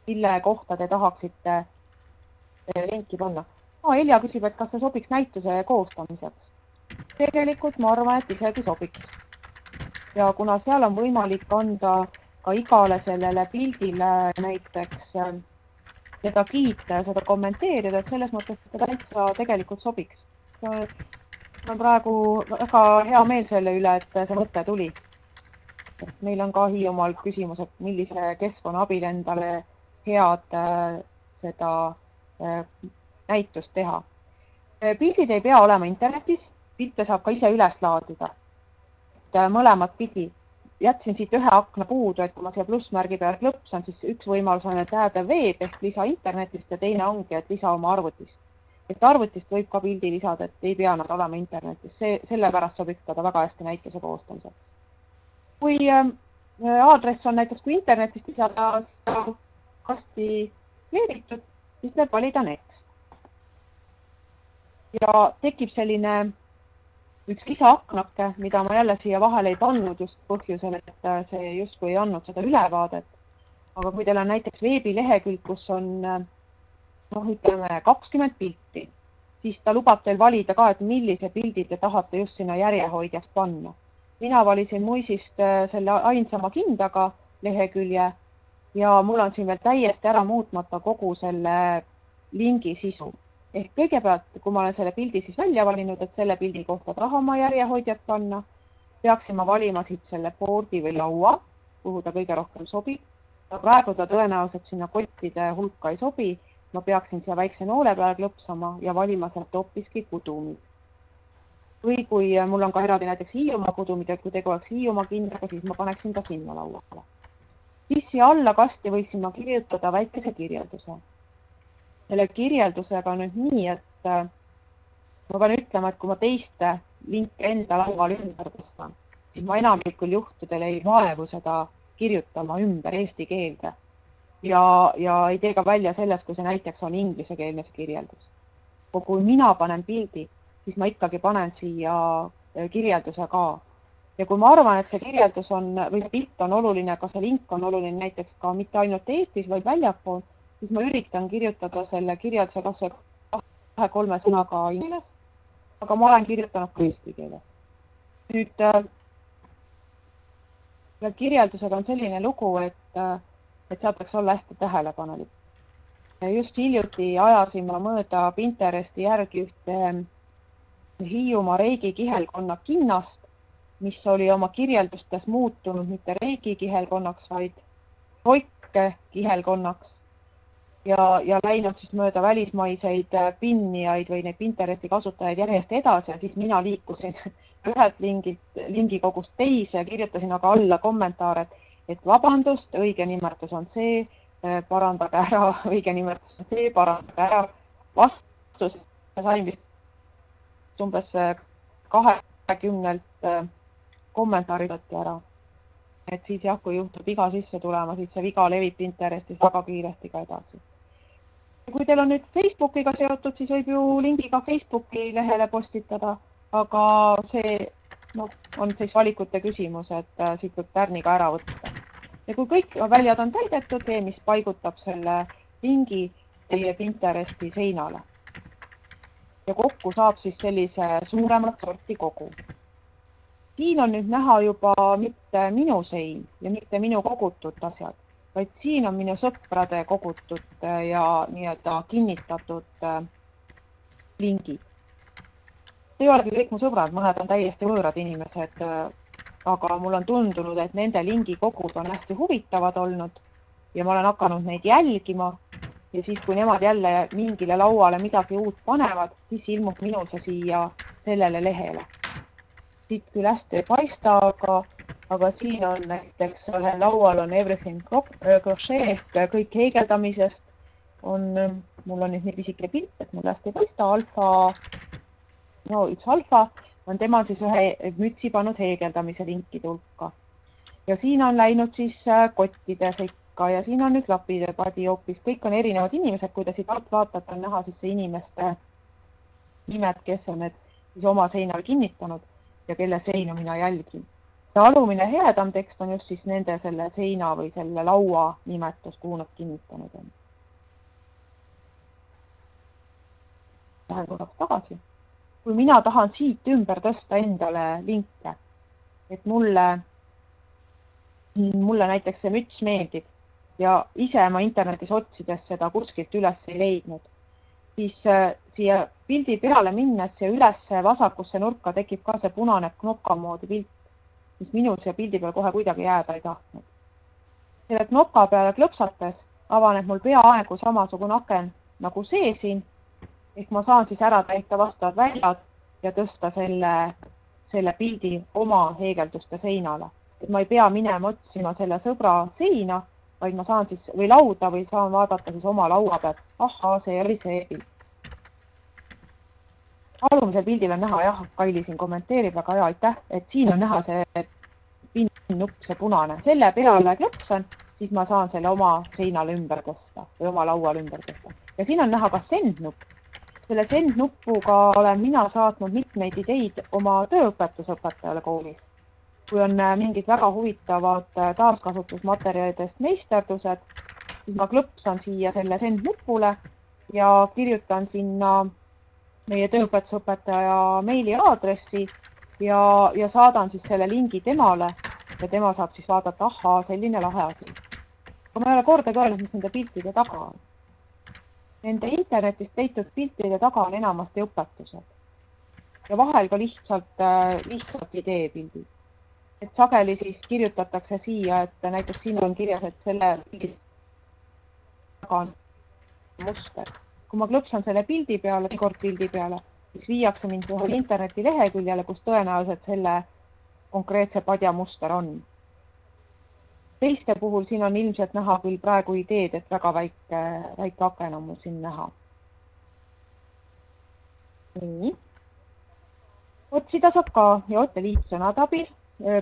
mille kohta te tahaksite eh, linki panna no,. Helja küsib, et kas see sobiks näituse koostamiseks. tegelikult ma arvan, et isegi sobiks. ja kuna seal on võimalik anda ka igale sellele pildile näiteks eh, seda kiita ja seda kommenteerida, et selles mõttes ta täitsa tegelikult sobiks mul on praegu väga hea meel selle üle, et see mõte tuli. meil on ka Hiiumaal küsimus, et millise keskkonna abil endale head äh, seda äh, näitust teha. Äh, pildid ei pea olema internetis, pilte saab ka ise üles laadida. mõlemat pidi. Jätsin siit ühe akna puudu, et kui ma siia plussmärgi peale klõpsan, siis üks võimalus on, et add veeb ehk lisa internetist ja teine ongi, et lisa oma arvutist et arvutist võib ka pildi lisada, et ei pea nad olema internetis, see, sellepärast sobiks ta väga hästi näituse koostamiseks. kui äh, aadress on näiteks, kui internetist lisada kasti veeritud, siis tuleb valida next. ja tekib selline üks lisaaknake, mida ma jälle siia vahele ei pannud just põhjusel, et äh, see justkui ei andnud seda ülevaadet. aga kui teil on näiteks veebilehekülg, kus on äh, noh, ütleme kakskümmend pilti, siis ta lubab teil valida ka, et millise pildi te tahate just sinna järjehoidjaks panna. mina valisin muisist äh, selle ainsama kindaga lehekülje ja mul on siin veel täiesti ära muutmata kogu selle lingi sisu. Ehk kõigepealt, kui ma olen selle pildi siis välja valinud, et selle pildi kohta tahan ma järjehoidjat panna, peaksin ma valima siit selle board'i või laua, kuhu ta kõige rohkem sobib. praegu ta tõenäoliselt sinna kottide hulka ei sobi ma peaksin siia väikse noole peale klõpsama ja valima sealt hoopiski kudumid. või kui mul on ka eraldi näiteks Hiiumaa kudumid, et kui tegu oleks Hiiumaa kindaga, siis ma paneksin ta sinna lauale. siis siia alla kasti võiksin ma kirjutada väikese kirjelduse. Selle kirjeldusega nüüd nii, et äh, ma pean ütlema, et kui ma teiste linke enda lauale ümber tõstan, siis ma enamikul juhtudel ei vaevu seda kirjutama ümber eesti keelde ja, ja ei tee ka välja sellest, kui see näiteks on inglisekeelne see kirjeldus. kui mina panen pildi, siis ma ikkagi panen siia äh, kirjelduse ka. ja kui ma arvan, et see kirjeldus on või see pilt on oluline, ka see link on oluline näiteks ka mitte ainult Eestis, vaid väljapool, siis ma üritan kirjutada selle kirjelduse kasvõi kahe-kolme sõnaga inglise keeles. aga ma olen kirjutanud ka eesti keeles. nüüd äh, kirjeldusega on selline lugu, et äh, et sealt olla hästi tähelepanelik. just hiljuti ajasin ma mööda Pinteresti järgi ühte Hiiumaa Reigi kihelkonna kinnast, mis oli oma kirjeldustes muutunud mitte Reigi kihelkonnaks, vaid Roike kihelkonnaks ja, ja läinud siis mööda välismaiseid pinnijaid või neid Pinteresti kasutajaid järjest edasi ja siis mina liikusin *laughs* ühelt lingilt, lingikogust teise ja kirjutasin aga alla kommentaare, et et vabandust, õige nimetus on see, äh, parandage ära, *laughs* õige nimetus on see, parandage ära. vastuse sain vist umbes äh, kahekümnelt äh, kommentaari võeti ära. et siis jah, kui juhtub viga sisse tulema, siis see viga levib Pinterestis väga kiiresti ka edasi. Kui teil on nüüd Facebookiga seotud, siis võib ju lingi ka Facebooki lehele postitada, aga see noh, on siis valikute küsimus, et äh, siit võib tärniga ära võtta. ja kui kõik väljad on täidetud, see, mis paigutab selle lingi teie Pinteresti seinale. ja kokku saab siis sellise suuremat sorti kogu. siin on nüüd näha juba mitte minu sein ja mitte minu kogutud asjad, vaid siin on minu sõprade kogutud ja nii-öelda kinnitatud äh, lingid ei olegi kõik mu sõbrad, mõned on täiesti võõrad inimesed. aga mul on tundunud, et nende lingikogud on hästi huvitavad olnud ja ma olen hakanud neid jälgima. ja siis, kui nemad jälle mingile lauale midagi uut panevad, siis ilmub minul see siia sellele lehele. siit küll hästi ei paista, aga, aga siin on näiteks ühel laual on everything crochet ehk kõik heegeldamisest on, mul on nüüd nii pisike pilt, et mul hästi ei paista, alfa no üks alfa on tema siis ühe mütsi pannud heegeldamise linkide hulka. ja siin on läinud siis äh, kottide sekka ja siin on nüüd lapide padi hoopis, kõik on erinevad inimesed, kui te siit alt vaatate, on näha siis see inimeste nimed, kes on need siis oma seinal kinnitanud ja kelle seinu mina jälgin. See alumine heledam tekst on just siis nende selle seina või selle laua nimetus, kuhu nad kinnitanud on. Lähen korraks tagasi kui mina tahan siit ümber tõsta endale linke, et mulle, mulle näiteks see müts meeldib ja ise ma internetis otsides seda kuskilt üles ei leidnud, siis äh, siia pildi peale minnes ja üles vasakusse nurka tekib ka see punane knoka moodi pilt, mis minul siia pildi peal kohe kuidagi jääda ei tahtnud. selle knoka peale klõpsates avaneb mul peaaegu samasugune aken nagu see siin ehk ma saan siis ära täita vastavad väljad ja tõsta selle, selle pildi oma heegelduste seinale. et ma ei pea minema otsima selle sõbra seina, vaid ma saan siis või lauda või saan vaadata siis oma laua pealt, ahhaa, see oli see pilt. Alumisel pildil on näha jah, Kaili siin kommenteerib, väga hea, aitäh, et siin on näha see pinnupp, see punane, selle peale klõpsan, siis ma saan selle oma seinale ümber tõsta või oma lauale ümber tõsta. Ja siin on näha ka send nupp selle send nupuga olen mina saatnud mitmeid ideid oma tööõpetusõpetajale koolis. kui on äh, mingid väga huvitavad äh, taaskasutusmaterjalidest meisterdused, siis ma klõpsan siia selle send nupule ja kirjutan sinna meie tööõpetusõpetaja meiliaadressi ja, ja saadan siis selle lingi temale ja tema saab siis vaadata, ahhaa, selline lahe asi. aga ma ei ole kordagi öelnud, mis nende piltide taga on Nende internetist leitud piltide taga on enamasti õpetused ja vahel ka lihtsalt, äh, lihtsalt ideepildid. et sageli siis kirjutatakse siia, et näiteks siin on kirjas, et selle pildi taga on muster. Kui ma klõpsan selle pildi peale, kord pildi peale, siis viiakse mind ühele internetileheküljele, kus tõenäoliselt selle konkreetse padja muster on teiste puhul siin on ilmselt näha küll praegu ideed, et väga väike, väike aken on mul siin näha. nii. otsida saab ka ja oota liitsõnade abil.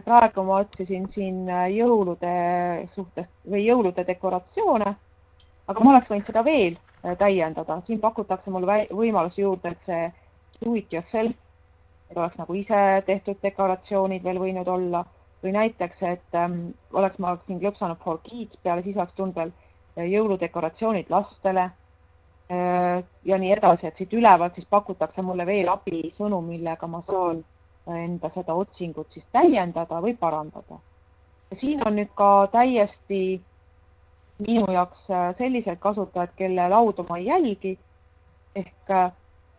praegu ma otsisin siin jõulude suhtes või jõulude dekoratsioone, aga ma oleks võinud seda veel täiendada, siin pakutakse mulle võimalus juurde, et see do it yourself, et oleks nagu ise tehtud dekoratsioonid veel võinud olla. Või näiteks, et ähm, oleks ma siin klõpsanud for kids peale, siis oleks tulnud veel äh, jõuludekoratsioonid lastele äh, ja nii edasi, et siit ülevalt siis pakutakse mulle veel abisõnu, millega ma saan enda seda otsingut siis täiendada või parandada. siin on nüüd ka täiesti minu jaoks äh, sellised kasutajad, kelle laudu ma ei jälgi ehk äh,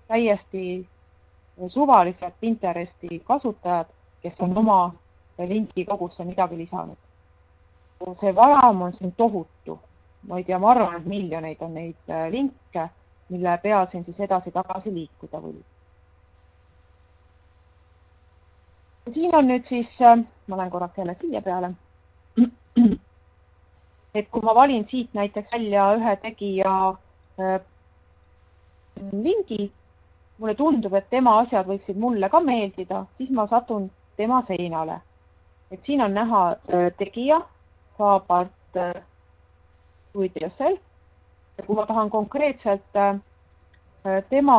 täiesti suvalised Pinteresti kasutajad, kes on oma linki kogusse midagi lisanud. see varam on siin tohutu, ma ei tea, ma arvan, et miljoneid on neid äh, linke, mille peal siin siis edasi-tagasi liikuda võib. siin on nüüd siis, äh, ma lähen korraks jälle siia peale. *clears throat* et kui ma valin siit näiteks välja ühe tegija äh, lingi, mulle tundub, et tema asjad võiksid mulle ka meeldida, siis ma satun tema seinale et siin on näha äh, tegija, Faabart äh, yourself. kui ma tahan konkreetselt tema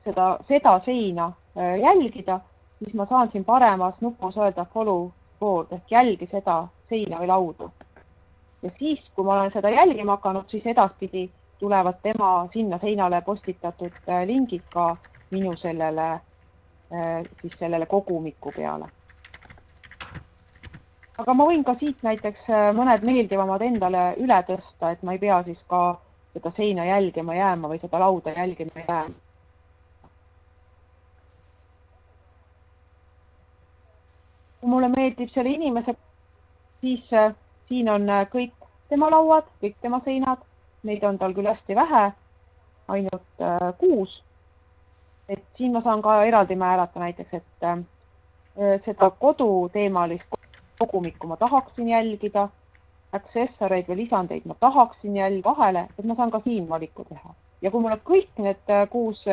seda, seda seina jälgida, siis ma saan siin paremas nupus öelda follow board ehk jälgi seda seina või laudu. Ja siis, kui ma olen seda jälgima hakanud, siis edaspidi tulevad tema sinna seinale postitatud äh, lingid ka minu sellele, äh, siis sellele kogumiku peale. aga ma võin ka siit näiteks äh, mõned meeldivamad endale üle tõsta, et ma ei pea siis ka seda seina jälgima jääma või seda lauda jälgima jääma mulle meeldib selle inimese, siis siin on äh, kõik tema lauad, kõik tema seinad, neid on tal küll hästi vähe, ainult äh, kuus. et siin ma saan ka eraldi määrata näiteks, et seda koduteemalist kogumikku ma tahaksin jälgida, aksessoreid või lisandeid ma tahaksin jälgida vahele, et ma saan ka siin valiku teha. Ja kui mul kõik need kuus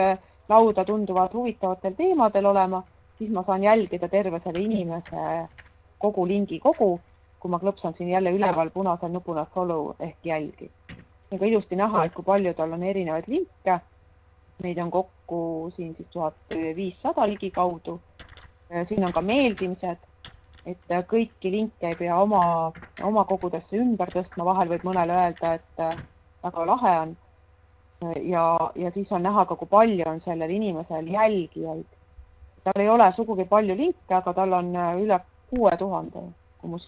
lauda tunduvad huvitavatel teemadel olema siis ma saan jälgida terve selle inimese kogu lingi kogu, kui ma klõpsan siin jälle üleval punasel nupul follow ehk jälgi. nagu ilusti näha, et kui palju tal on erinevaid linke. Neid on kokku siin siis tuhat viissada ligikaudu. siin on ka meeldimised, et kõiki linke ei pea oma, oma kogudesse ümber tõstma, vahel võib mõnele öelda, et väga lahe on. ja, ja siis on näha ka, kui palju on sellel inimesel jälgijaid tal ei ole sugugi palju linke, aga tal on äh, üle kuue tuhande,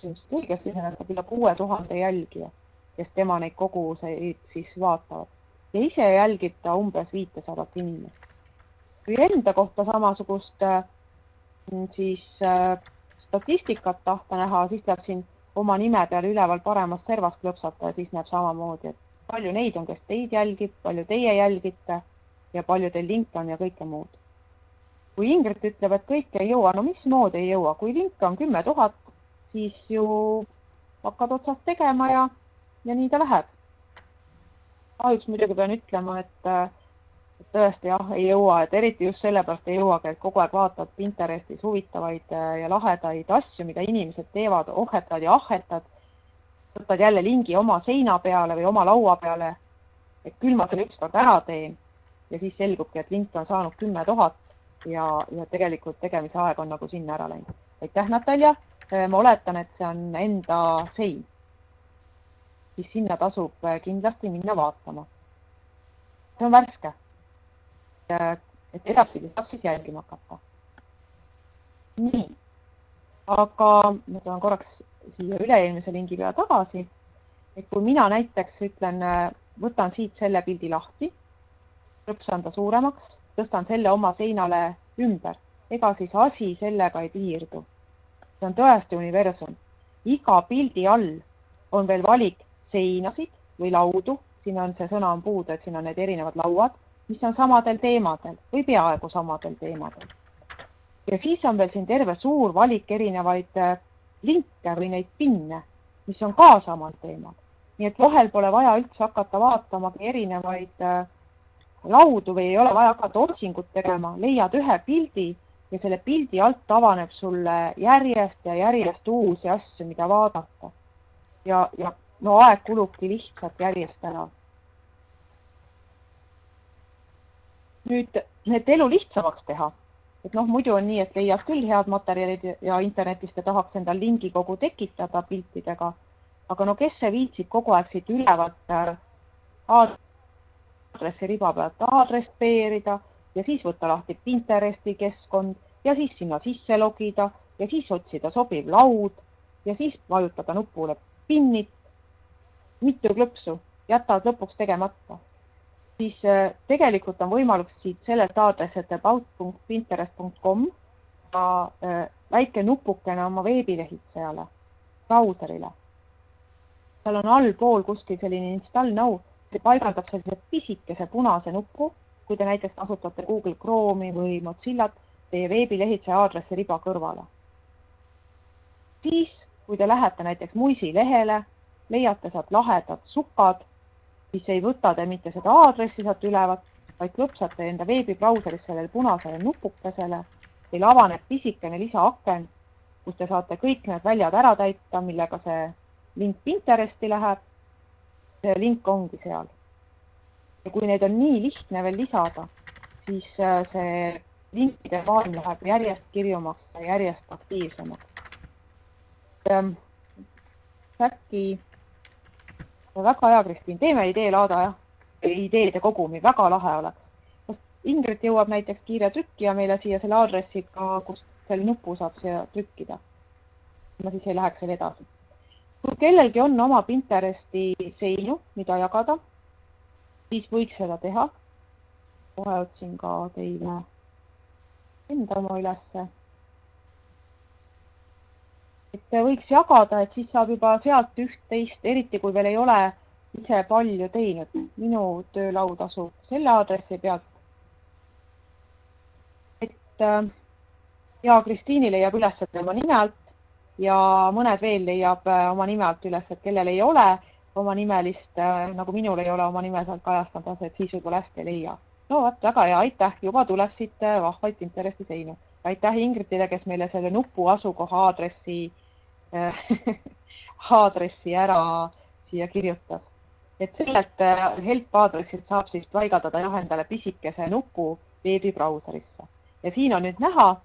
just õigesti mäletan, üle kuue tuhande jälgija, kes tema neid koguseid siis vaatavad. Ja ise jälgib ta umbes viitesadat inimest. kui enda kohta samasugust äh, siis äh, statistikat tahta näha, siis tuleb siin oma nime peal üleval paremas servas klõpsata ja siis näeb samamoodi, et palju neid on, kes teid jälgib, palju teie jälgite ja palju teil linke on ja kõike muud. Kui Ingrid ütleb, et kõike ei jõua, no mismoodi ei jõua, kui linke on kümme tuhat, siis ju hakkad otsast tegema ja, ja nii ta läheb. kahjuks muidugi pean ütlema, et, tõesti jah, ei jõua, et eriti just sellepärast ei jõuagi, et kogu aeg vaatad Pinterestis huvitavaid ja lahedaid asju, mida inimesed teevad, ohhetad ja ahhetad. võtad jälle lingi oma seina peale või oma laua peale. et küll ma selle ükskord ära teen ja siis selgubki, et linke on saanud kümme tuhat ja, ja tegelikult tegemise aeg on nagu sinna ära läinud. aitäh, Natalja. Äh, ma oletan, et see on enda sein. siis sinna tasub äh, kindlasti minna vaatama. see on värske. et edaspidi saab siis jälgima hakata. nii, aga ma tulen korraks siia üle-eelmise lingi peale tagasi. et kui mina näiteks ütlen, äh, võtan siit selle pildi lahti, klõpsan ta suuremaks tõstan selle oma seinale ümber, ega siis asi sellega ei piirdu. See on tõesti universum. iga pildi all on veel valik seinasid või laudu, siin on see sõna on puudu, et siin on need erinevad lauad, mis on samadel teemadel või peaaegu samadel teemadel. ja siis on veel siin terve suur valik erinevaid äh, linke või neid pinne, mis on ka samal teemal. nii et vahel pole vaja üldse hakata vaatamagi erinevaid äh, laudu või ei ole vaja hakata otsingut tegema, leiad ühe pildi ja selle pildi alt avaneb sulle järjest ja järjest uusi asju, mida vaadata. ja, ja no aeg kulubki lihtsalt järjest ära. nüüd, et elu lihtsamaks teha, et noh, muidu on nii, et leiad küll head materjalid ja internetist ja tahaks endal lingikogu tekitada piltidega, aga no kes see viitsib kogu aeg siit ülevalt äh, aadressiriba pealt aadress peerida ja siis võtta lahti Pinteresti keskkond ja siis sinna sisse logida ja siis otsida sobiv laud ja siis vajutada nupule pinnit. mitu klõpsu jätad lõpuks tegemata, siis äh, tegelikult on võimalik siit sellelt aadressilt about.pinterest.com ka äh, väike nupukene oma veebilehitsejale, brauserile. seal on allpool kuskil selline install now see paigaldab sellise pisikese punase nupu, kui te näiteks kasutate Google Chrome'i või Mozillat teie veebilehitseja aadressi riba kõrvale. siis, kui te lähete näiteks Muisi lehele, leiate sealt lahedad sukad, siis ei võta te mitte seda aadressi sealt ülevat, vaid klõpsate enda veebibrauseris sellele punasele nupukesele. Teil avaneb pisikene lisaaken, kus te saate kõik need väljad ära täita, millega see link Pinteresti läheb see link ongi seal. Ja kui neid on nii lihtne veel lisada, siis äh, see linkide maailm läheb järjest kirjumaks ja järjest aktiivsemaks. Ähm, äkki, väga hea, Kristiin, teeme ideelaada, jah, ideede kogumi, väga lahe oleks. kas Ingrid jõuab näiteks kiire trükkija meile siia selle aadressiga, kus selle nupu saab siia trükkida? ma siis ei läheks veel edasi. kui kellelgi on oma Pinteresti seinu, mida jagada, siis võiks seda teha. kohe otsin ka teile enda oma ülesse. et võiks jagada, et siis saab juba sealt üht-teist, eriti kui veel ei ole ise palju teinud. minu töölaud asub selle aadressi pealt. et äh, ja Kristiini leiab üles tema nime alt ja mõned veel leiab äh, oma nime alt üles, et kellel ei ole oma nimelist, äh, nagu minul ei ole oma nime seal kajastamas, et siis võib-olla hästi ei leia no vot, väga hea, aitäh, juba tuleb siit äh, vahvaid Pinteresti seinu. aitäh Ingridile, kes meile selle nupu asukoha aadressi äh, *laughs* aadressi ära siia kirjutas. et sellelt help aadressilt saab siis paigaldada jah endale pisikese nupu veebibrauserisse ja siin on nüüd näha.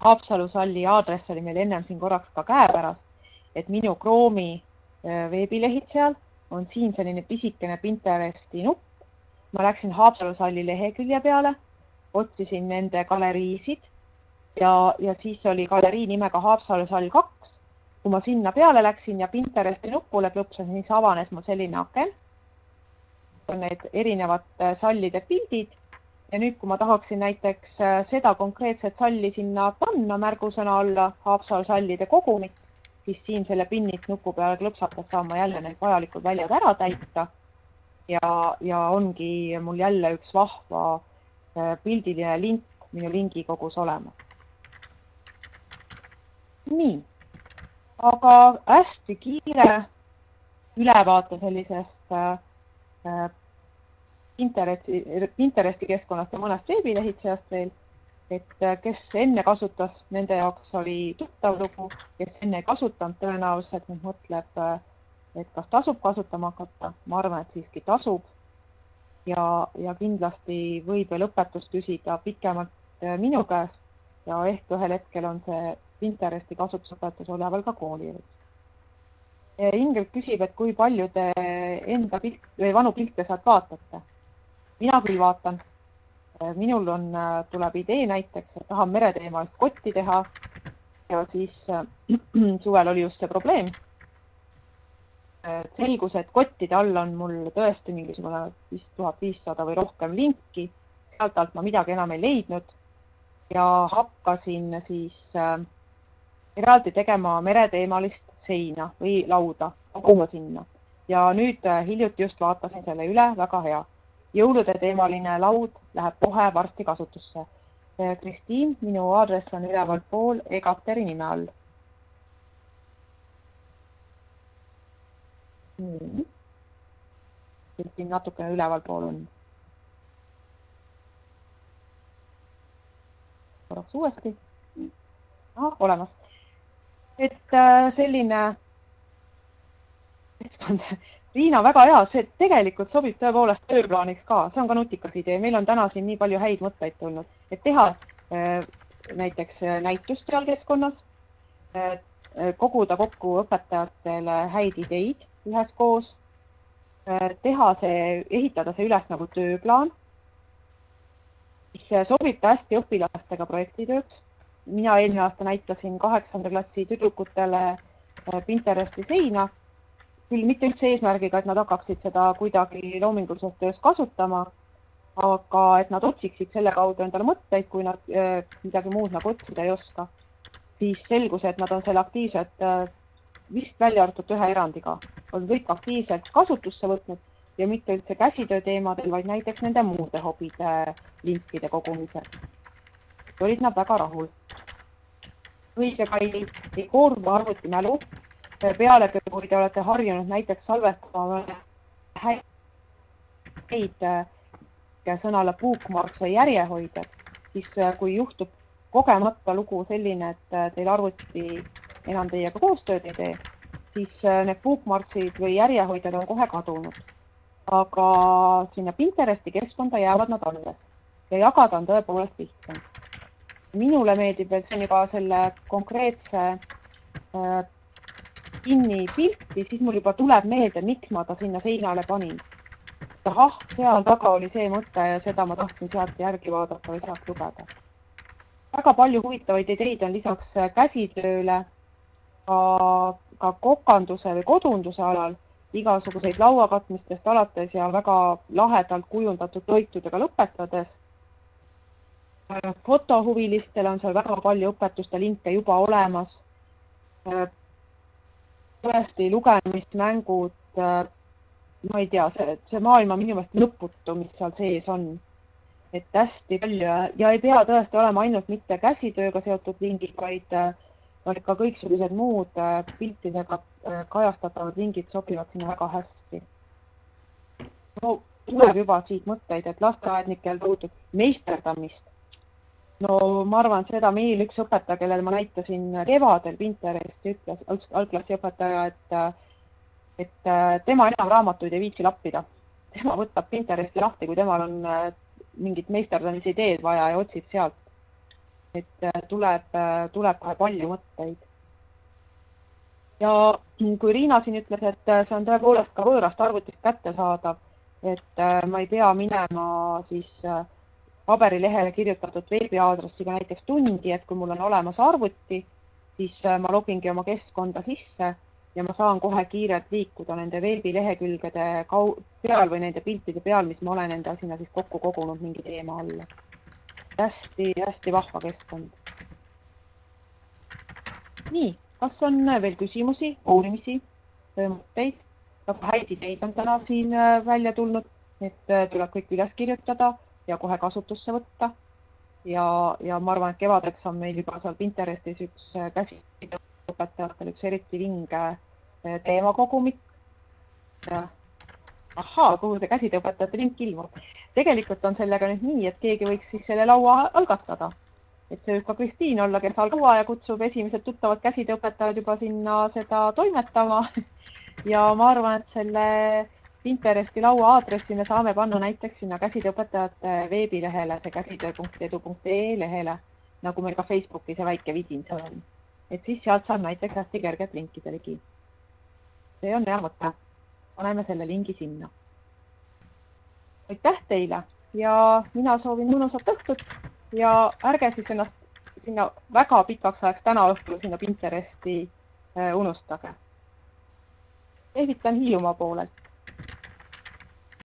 Haapsalu salli aadress oli meil ennem siin korraks ka käepärast, et minu Chrome'i veebilehid seal on siin selline pisikene Pinteresti nupp ma läksin Haapsalu salli lehekülje peale, otsisin nende galeriisid ja, ja siis oli galerii nimega Haapsalu sall kaks. kui ma sinna peale läksin ja Pinteresti nupule klõpsasin, siis avanes mul selline aken. on need erinevate sallide pildid ja nüüd, kui ma tahaksin näiteks äh, seda konkreetset salli sinna panna märgusõna alla Haapsalu sallide kogumit, siis siin selle pinnit nupu peale klõpsates saan ma jälle need vajalikud väljad ära täita ja, ja ongi mul jälle üks vahva äh, pildiline link minu lingikogus olemas. nii, aga hästi kiire ülevaate sellisest äh, Pinteresti, Pinteresti keskkonnast ja mõnest veebilehitsejast veel. Et äh, kes enne kasutas, nende jaoks oli tuttav lugu, kes enne ei kasutanud, tõenäoliselt nüüd mõtleb äh, et kas tasub kasutama hakata, ma arvan, et siiski tasub. ja, ja kindlasti võib veel õpetust küsida pikemalt äh, minu käest ja ehk ühel hetkel on see Pinteresti kasutusõpetus oleval ka koolijuures. Ingrid küsib, et kui palju te enda pilt või vanu pilte sealt vaatate. mina küll vaatan. Äh, minul on, äh, tuleb idee näiteks, et tahan mereteemalist kotti teha ja siis äh, *clears throat* suvel oli just see probleem selgus, et kottide all on mul tõesti mingisugune vist tuhat viissada või rohkem linki. sealt alt ma midagi enam ei leidnud ja hakkasin siis eraldi tegema mereteemalist seina või lauda, koguma sinna. ja nüüd hiljuti just vaatasin selle üle, väga hea. Jõulude teemaline laud läheb kohe varsti kasutusse. Äh, Kristiin, minu aadress on ülevalpool Egateri nime all nii. siin natukene ülevalpool on. korraks uuesti. olemas. et äh, selline keskkond. Riina, väga hea, see tegelikult sobib tõepoolest tööplaaniks ka, see on ka nutikas idee, meil on täna siin nii palju häid mõtteid tulnud, et teha äh, näiteks äh, näitust seal keskkonnas, koguda kokku õpetajatele häid ideid üheskoos, äh, teha see, ehitada see üles nagu tööplaan, siis sobib ta hästi õpilastega projektitööks. mina eelmine aasta näitasin kaheksanda klassi tüdrukutele äh, Pinteresti seina, küll mitte üldse eesmärgiga, et nad hakkaksid seda kuidagi loomingulises töös kasutama, aga et nad otsiksid selle kaudu endale mõtteid, kui nad äh, midagi muud nagu otsida ei oska. siis selgus, et nad on selle aktiivselt vist välja arvatud ühe erandiga, on kõik aktiivselt kasutusse võtnud ja mitte üldse käsitöö teemadel, vaid näiteks nende muude hobide linkide kogumiseks. olid nad väga rahul. õige kalli, ei koorma arvutimälu. Pealegi, kui te olete harjunud näiteks salvestama häid sõnale bookmarks või järjehoidjad, siis kui juhtub kogemata lugu selline, et teil arvuti enam teiega koostööd ei tee, siis äh, need bookmarksid või järjehoidjad on kohe kadunud. aga sinna Pinteresti keskkonda jäävad nad alles. ja jagada on tõepoolest lihtsam. minule meeldib, et see on juba selle konkreetse äh, kinni pilti, siis mul juba tuleb meelde, miks ma ta sinna seinale panin. ahah, seal taga oli see mõte ja seda ma tahtsin sealt järgi vaadata või sealt lugeda. väga palju huvitavaid ideid on lisaks käsitööle ka, ka kokanduse või kodunduse alal igasuguseid lauakatmistest alates ja väga lahedalt kujundatud toitudega lõpetades. fotohuvilistele on seal väga palju õpetuste linke juba olemas. Tõesti lugemismängud, ma ei tea, see, see maailm on minu meelest lõputu, mis seal sees on. et hästi palju ja ei pea tõesti olema ainult mitte käsitööga seotud lingid, vaid vaid ka kõiksugused muud äh, piltidega äh, kajastatavad lingid sobivad sinna väga hästi. no tuleb juba siit mõtteid, et lasteaednikel puudub meisterdamist. No ma arvan, seda meil üks õpetaja, kellele ma näitasin kevadel Pinteresti, ütles, üks algklassi õpetaja, et, et äh, tema enam raamatuid ei viitsi lappida. tema võtab Pinteresti lahti, kui temal on mingit meisterdamise ideed vaja ja otsib sealt et äh, tuleb, äh, tuleb kohe palju mõtteid. ja kui Riina siin ütles, et äh, see on tõepoolest ka võõrast arvutist kättesaadav, et ma ei pea minema siis paberilehele kirjutatud veebiaadressiga näiteks tundi, et kui mul on olemas arvuti, siis ma logingi oma keskkonda sisse ja ma saan kohe kiirelt liikuda nende veebilehekülgede peal või nende piltide peal, mis ma olen enda sinna siis kokku kogunud mingi teema alla hästi-hästi vahva keskkond. nii, kas on veel küsimusi, uurimisi, mõtteid? väga häid ideid on täna siin äh, välja tulnud, et äh, tuleb kõik üles kirjutada ja kohe kasutusse võtta. ja, ja ma arvan, et kevadeks on meil juba seal Pinterestis üks äh, käsiõpetajatel üks eriti vinge teemakogumik ahaa, kuhu see käsitööõpetajate link ilmub. tegelikult on sellega nüüd nii, et keegi võiks siis selle laua algatada. et see võib ka Kristiin olla, kes algab laua ja kutsub esimesed tuttavad käsitööõpetajad juba sinna seda toimetama. *laughs* ja ma arvan, et selle Pinteresti laua aadressi me saame panna näiteks sinna käsitööõpetajate veebilehele, see käsitöö.edu.ee lehele, nagu meil ka Facebookis see väike vidin seal on. et siis sealt saab näiteks hästi kergelt linkida ligi. see on hea mõte paneme selle lingi sinna. aitäh teile ja mina soovin mõnusat õhtut ja ärge siis ennast sinna väga pikaks ajaks täna õhtul sinna Pinteresti äh, unustage. lehvitan Hiiumaa poolelt